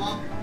吗？「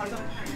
好吃